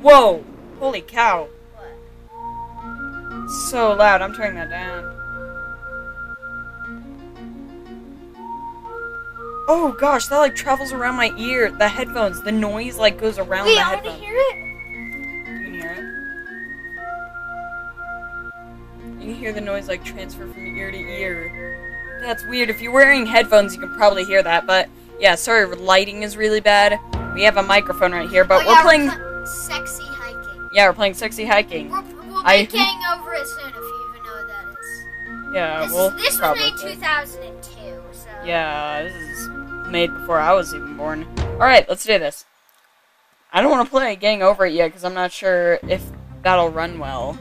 Whoa! Holy cow. What? So loud. I'm turning that down. Oh gosh, that like travels around my ear. The headphones, the noise like goes around Wait, the I want to hear it. You can hear it. You can hear the noise like transfer from ear to ear. That's weird. If you're wearing headphones, you can probably hear that. But yeah, sorry, lighting is really bad. We have a microphone right here, but oh, we're yeah, playing. pl- sexy hiking. yeah, we're playing sexy hiking. We're, we'll be I- getting over it soon if you even know what that is. Yeah, This, well, is, this was probably. made 2002, so. Yeah, this is made before I was even born. Alright, let's do this. I don't want to play Getting Over It yet because I'm not sure if that'll run well.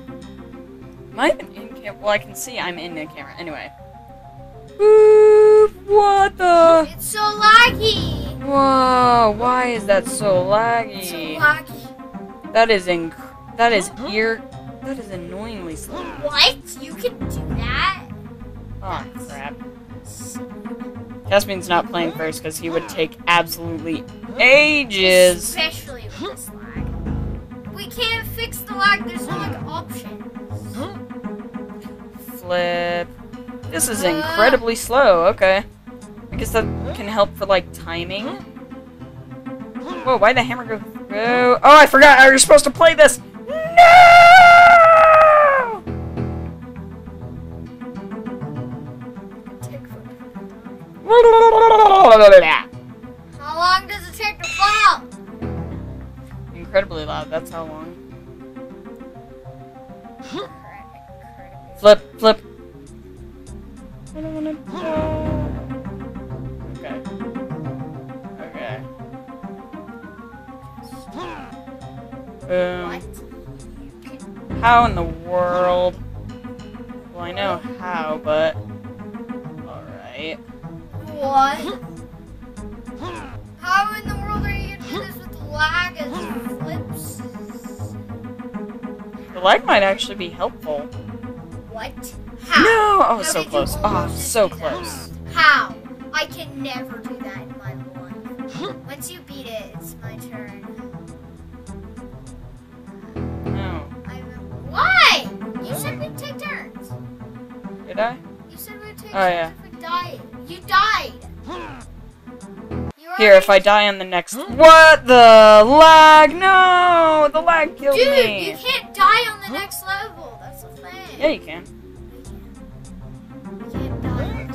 Am I even in camera? Well, I can see I'm in the camera. Anyway. Boop, what the? It's so laggy. Whoa, why is that so It's so laggy? laggy. That is inc- That is ear. That is annoyingly slow. What? You can do that? Oh, crap. Caspian's not playing first because he would take absolutely ages. Especially with this lag. We can't fix the lag. There's no like option. Flip. This is uh. incredibly slow. Okay. I guess that can help for like timing. Whoa, why the hammer go? go? Oh, I forgot. I was supposed to play this. No! How long does it take to fall? Incredibly loud. That's how long. Flip, flip. How in the world? Well, I know how, but. Alright. What? How in the world are you gonna do this with lag and flips? The lag might actually be helpful. What? How? No! Oh, How so close. Oh, so that? close. How? I can never do that in my life. Once you beat it, it's my turn. You said we'd take turns. Did I? You said we'd take Oh, turns yeah. if we died. You died. Here, if I die on the next. What the lag? No! The lag killed Dude, me! you can't die on the next level. That's the thing. Yeah, you can. You can't die on the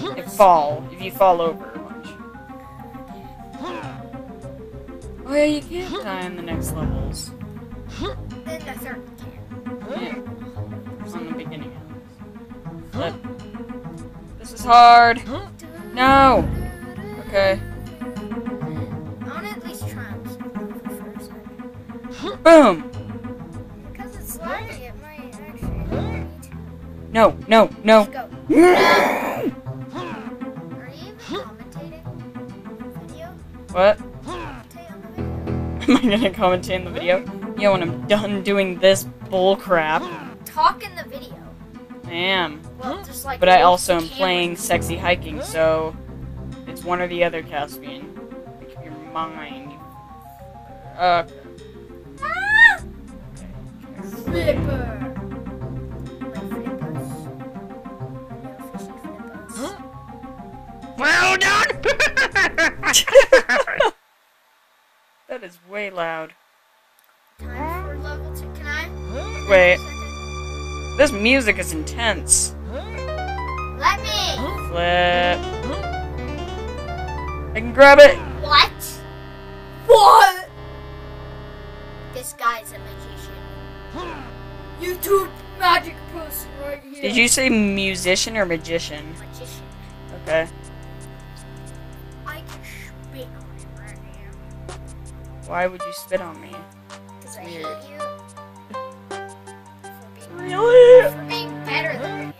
second. If fall. If you fall over a bunch. Oh, yeah, you can't die on the next levels. Then the can. Yeah. On the beginning. Flip. This is hard. No! Okay. I want to at least try them for a. Boom! Because it's it might actually. No, no, no. What? Are you commentating video? Commentate on the video. Am I gonna commentate in the video? Yeah, when I'm done doing this bull crap. Talk in the video. I am. Well, just like. But I also am playing sexy hiking, so it's one or the other, Caspian. Make up your mind. Uh, Ah! okay. Flipper. Like flippers. No, fishy flippers. Well done! that is way loud. Wait. This music is intense. Let me. Flip. I can grab it. What? What? This guy's a magician. YouTube magic person right here. Did you say musician or magician? Magician. Okay. I can spit on him right now. Why would you spit on me? For being better than me.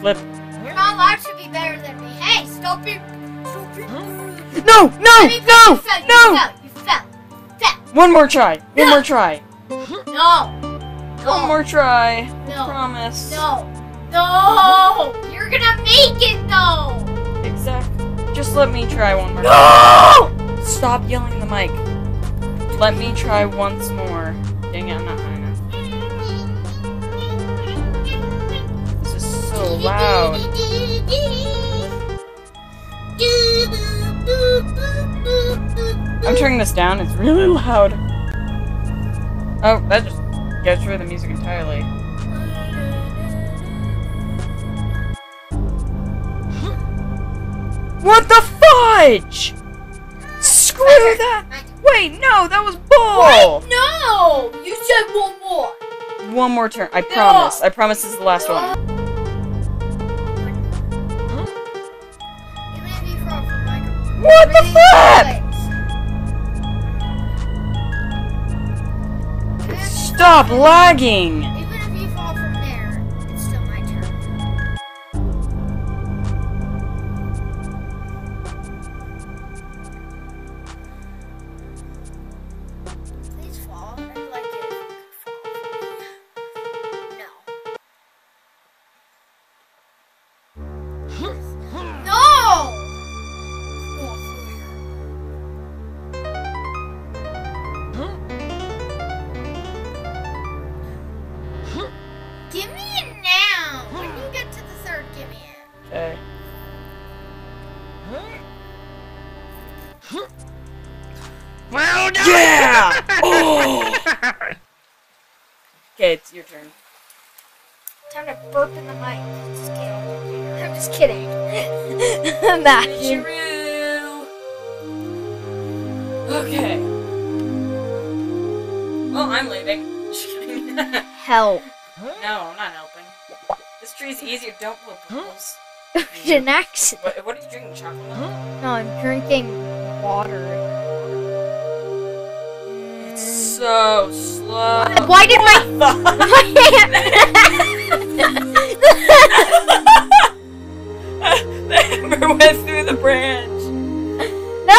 Flip. You're not allowed to be better than me. Hey, stop being. Stop being better than me. No! No! No! You fell. You No! fell. You fell. One more try. One No. more try. No. No. One more try. No. Promise. No. No. You're gonna make it though. Exactly. Just let me try one more. No. Stop yelling the mic. Let me try once more. Dang it, I'm not loud. I'm turning this down, it's really loud. Oh, that just gets rid of the music entirely. What the fudge? Screw that! Wait, no, that was bull! What? No! You said one more. One more turn. I promise. I promise this is the last one. There, it's still my turn. Please fall. Your turn. Time to burp in the mic. Just kidding. I'm just kidding. Imagine. Okay. Well, I'm leaving. Just kidding. Help. No, I'm not helping. This tree's easier. Don't blow bubbles. An accident. What, what are you drinking? Chocolate milk? No, I'm drinking water. So slow. Why did my the hammer went through the branch. no!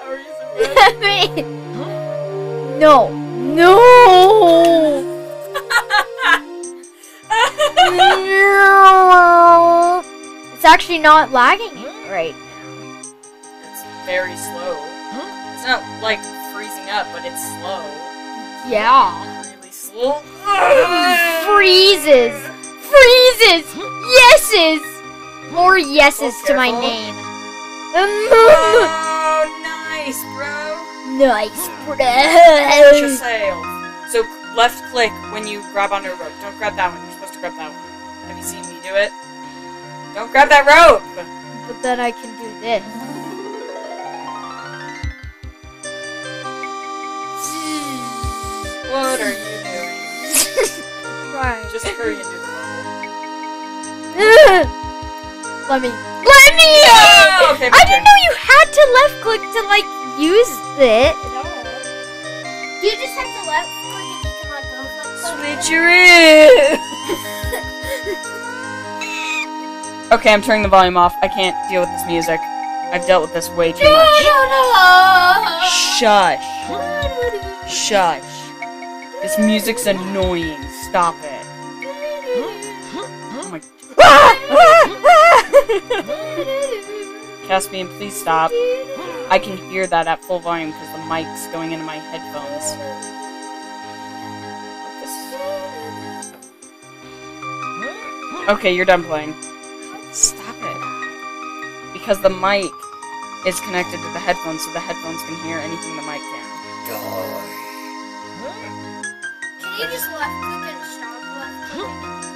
How are you surviving? no. No. it's actually not lagging right now. it's very slow. It's not like up, but it's slow. Yeah. Really slow. Freezes. Freezes. Yeses. More yeses Oh, to my name. Oh, nice, bro. nice, Just bro. sail. So left click when you grab onto a rope. Don't grab that one. You're supposed to grab that one. Have you seen me do it? Don't grab that rope. But then I can do this. What are you doing? Right. Just hurry and do the level. Let me. Let me! Oh, okay, I turn. didn't know you had to left click to like use it. You just have to left click and you can like go left Switcheroo. okay, I'm turning the volume off. I can't deal with this music. I've dealt with this way too much. Shush. Shush. This music's annoying. Stop it. Oh my. Caspian, please stop. I can hear that at full volume because the mic's going into my headphones. Okay, you're done playing. Stop it. Because the mic is connected to the headphones, so the headphones can hear anything the mic can. Can you just left click and stop left clicking?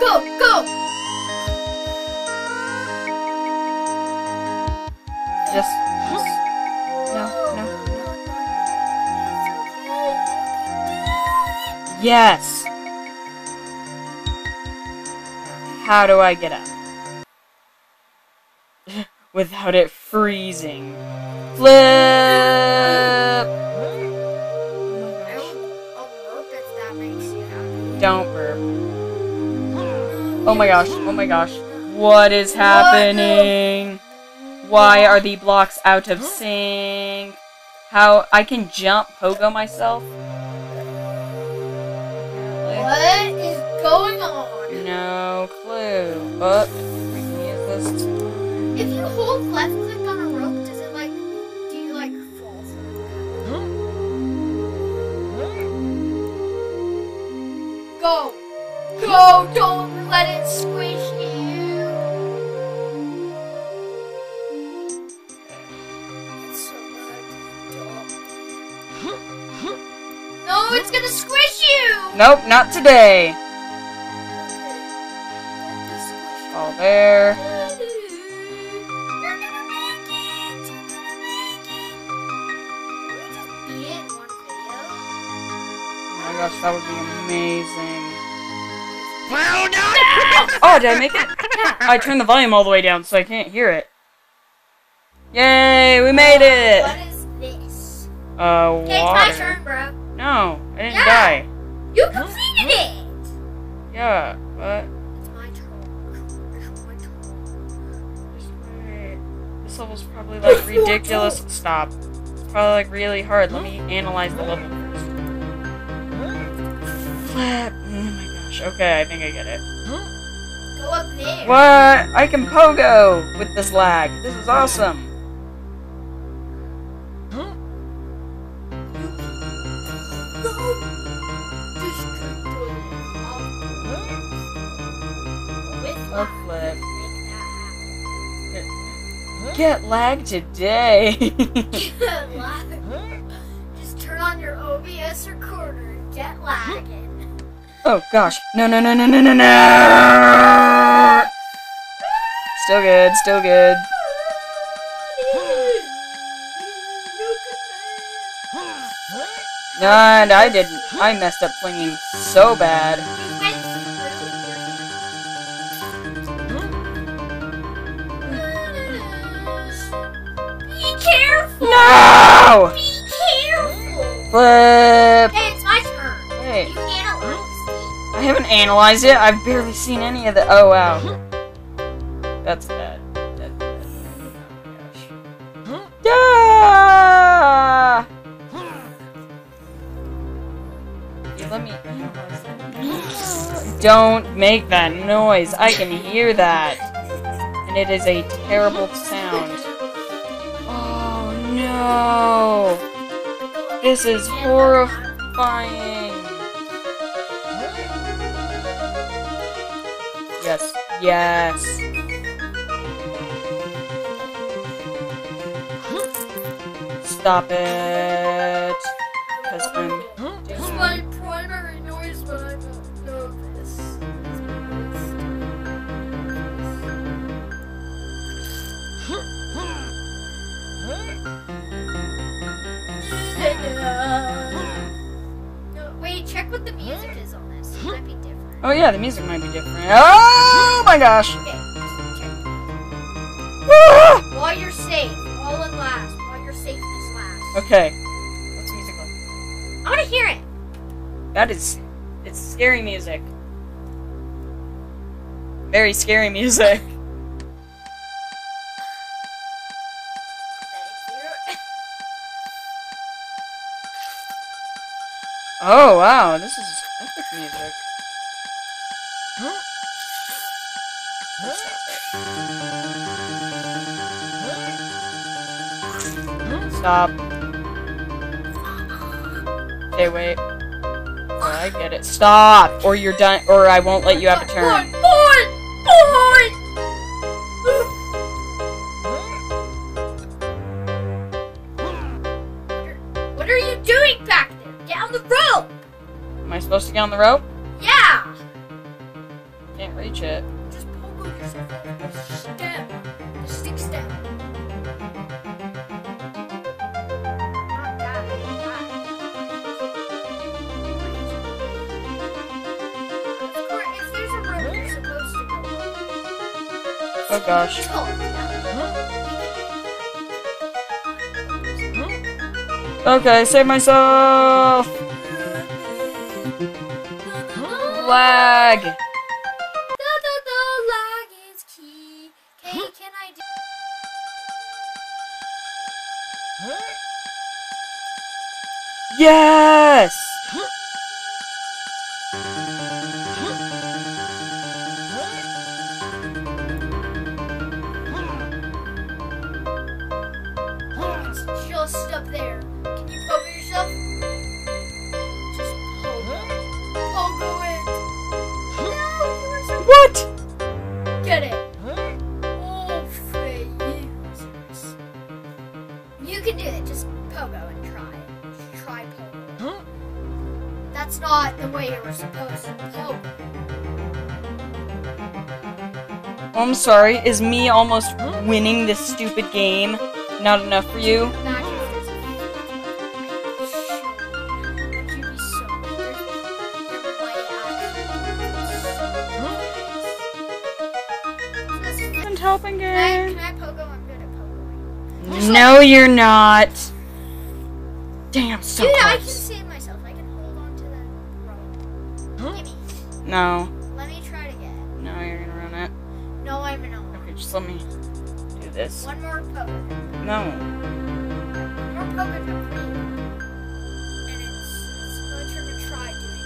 go, go! Yes. no, no, no. Yes! How do I get up? Without it freezing. Flip! Don't Oh my gosh, oh my gosh. What is happening? Why are the blocks out of sync? How I can jump pogo myself? What is going on? No clue. But we can use this. to- If you hold left click on a rope, does it like, do you like fall through? Go! Go! Don't let it squish you! It's so. No, it's gonna squish you! Nope, not today. All there. You're gonna make it! You're gonna make it! Can we just beat it in one video? Oh my gosh, that would be amazing. Well done! Oh, did I make it? I turned the volume all the way down so I can't hear it. Yay, we made it! What is this? Uh, Okay, it's my turn, bro. No, I didn't Yeah. die. You completed it! Yeah, but It's my turn. It's my turn. just wait. This level's probably like ridiculous. Stop. It's probably like really hard. Let me analyze the level first. Flip. Oh. Okay, I think I get it. Go up there. What? I can pogo with this lag. This is awesome. Just keep going up. With A flip. Get lag today. Just turn on your OBS recorder get lagging. Oh gosh. No, no, no, no, no, no, no. Still good. Still good. And I didn't. I messed up flinging so bad. You went through. Be careful! No! Be careful! Flip. Haven't analyzed it. I've barely seen any of the. Oh wow. That's bad. Oh. Ah! You let me. Don't make that noise. I can hear that. And it is a terrible sound. Oh no. This is horrifying. Yes. Yes. Stop it. Because I'm. It's my primary noise when I'm nervous. Wait, check what the music is on this. It might be different. Oh yeah, the music might be different. Oh my gosh. Okay. Ah! While you're safe, all in last. While your safeness lasts. Okay. What's the music like? I want to hear it. That is. It's scary music. Very scary music. Thank you. Oh wow, this is epic music. Stop. Okay, wait. Oh, I get it. Stop! Or you're done, or I won't let you have a turn. Boy, boy, What are you doing back there? Get on the rope! Am I supposed to get on the rope? Yeah! Can't reach it. gosh. Okay, save myself! Lag! Yes! What? Get it. Oh, for users. You can do it. Just pogo and try. Just try pogo. That's not the way you were supposed to pogo. I'm sorry, is me almost winning this stupid game not enough for you? Imagine No, you're not. Damn, so Dude, I can close. save myself. I can hold on to that rope. Gimme. No, Let me try it again. no, you're gonna run it. No, I'm an Okay, just let me do this. One more pogo. No. One more pogo jump, please. And it's, it's my turn to try doing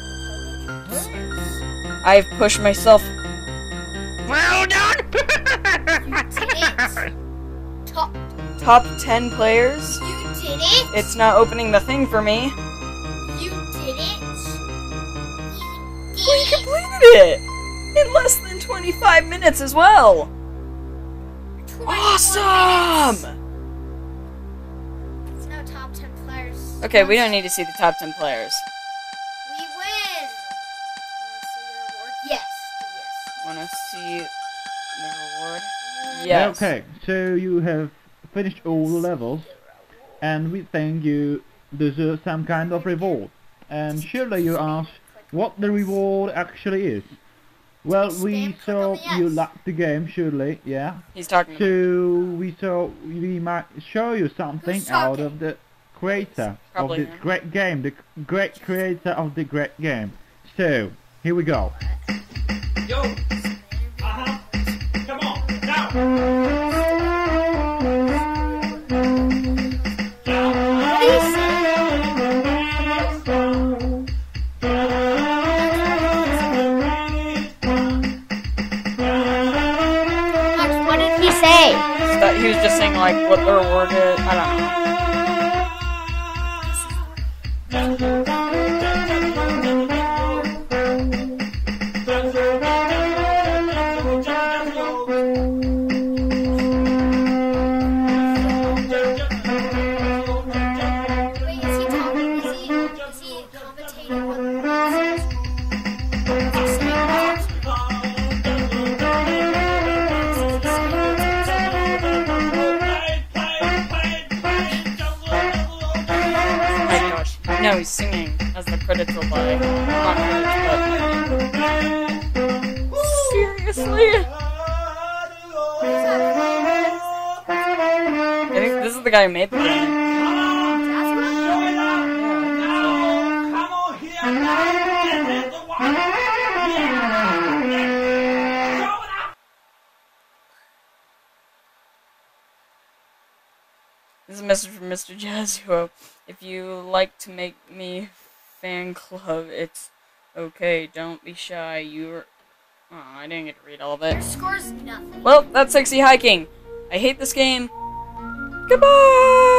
the pogo jumps. I've pushed myself. Well done! You did it. Top. Top 10 players. You did it. It's not opening the thing for me. You did it. You We did it. completed it! In less than 25 minutes as well! Awesome! minutes. It's now top 10 players. Okay, we don't need to see the top 10 players. We win. Wanna see the reward? Yes. Yes. Wanna see the reward? Yes. Okay, so you have finished all the levels, and we think you deserve some kind of reward. And surely you ask what the reward actually is. Well, we Spam click on saw you yes. liked the game, surely, yeah. He's talking to me. So we thought we might show you something out of the creator of this him. great game, the great creator of the great game. So here we go. Yo! Like what the reward is. I don't know. Guy who made the game. This is a message from Mr. Jazzuo. If you like to make me fan club, it's okay. Don't be shy. You're. Oh, I didn't get to read all of Your it. score's nothing. Well, that's sexy hiking. I hate this game. Goodbye!